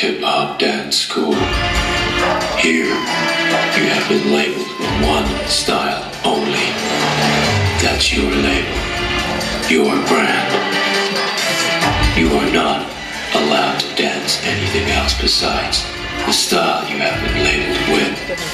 hip hop dance school. Here, you have been labeled with one style only. That's your label, your brand. You are not allowed to dance anything else besides the style you have been labeled with.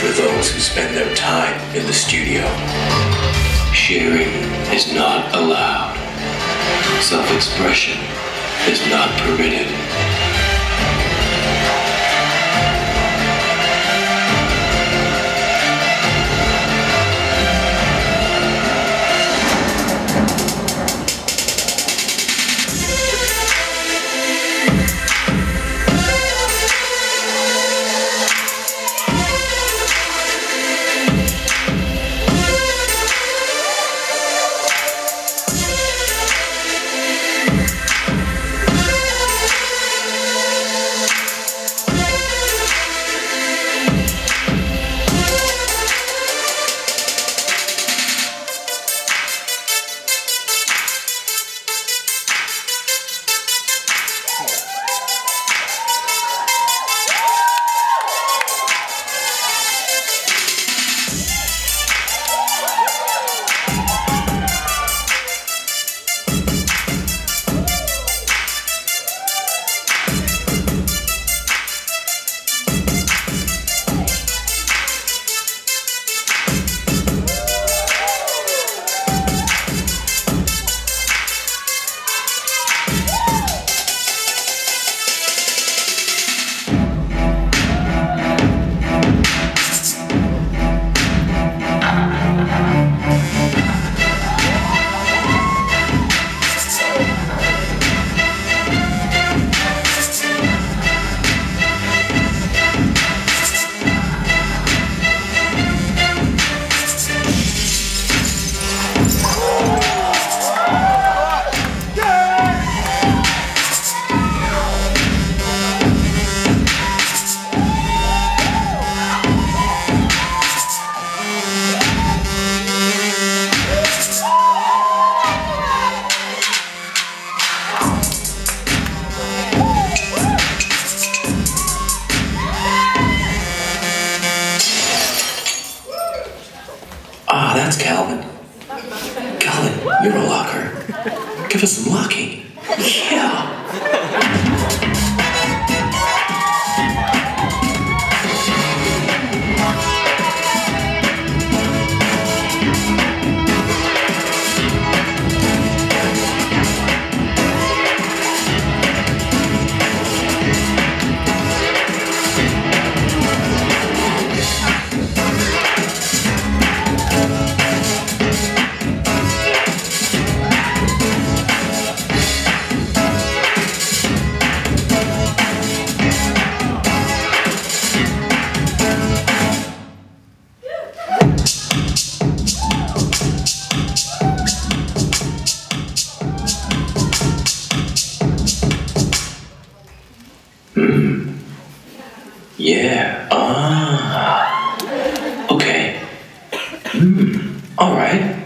for those who spend their time in the studio. Sharing is not allowed. Self-expression is not permitted. All right.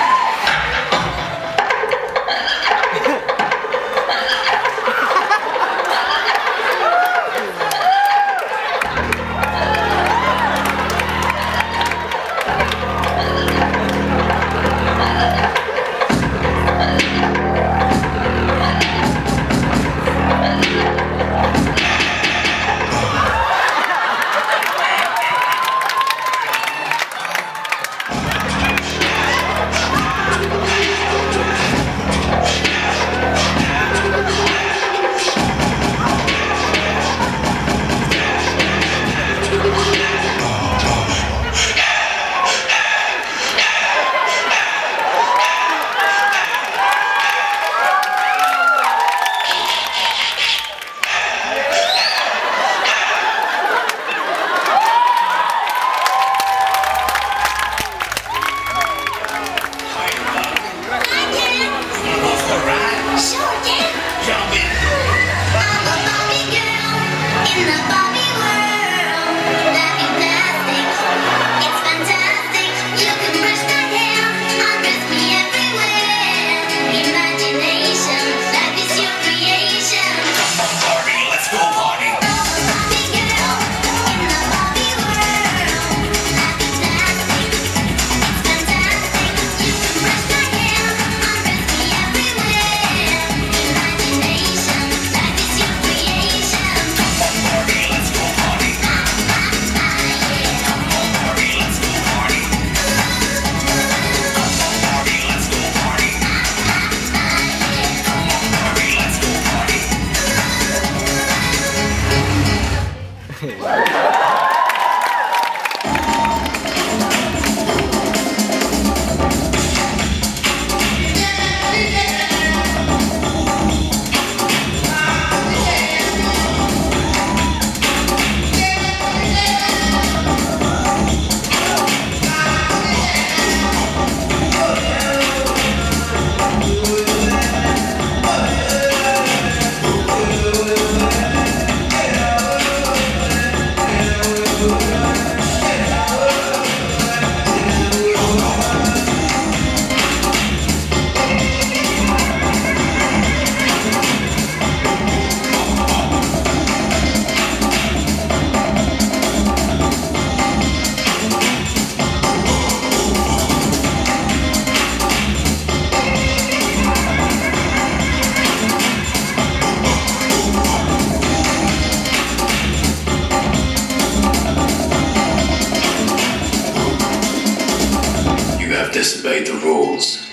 disobeyed the rules.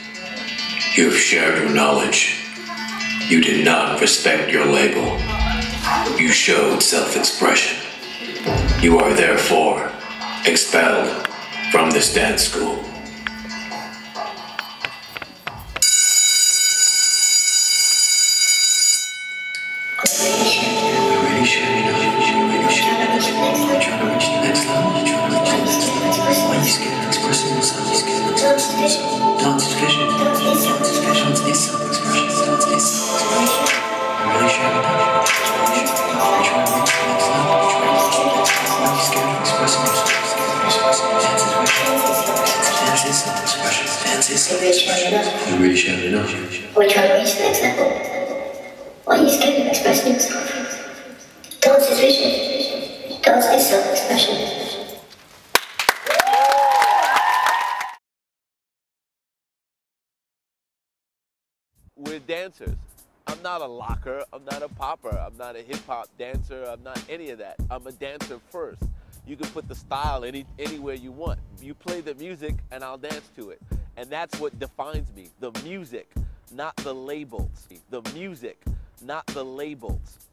You have shared your knowledge. You did not respect your label. You showed self expression. You are therefore expelled from this dance school. Dance is vision dance is is self-expression dance is self-expression you're really sure is is dance is self-expression you're really sure We're trying to reach the level. Why are you scared of expressing yourself? Dance is vision. Dance is self-expression. Dancers. I'm not a locker. I'm not a popper. I'm not a hip hop dancer. I'm not any of that. I'm a dancer first. You can put the style any anywhere you want. You play the music and I'll dance to it. And that's what defines me. The music, not the labels. The music, not the labels.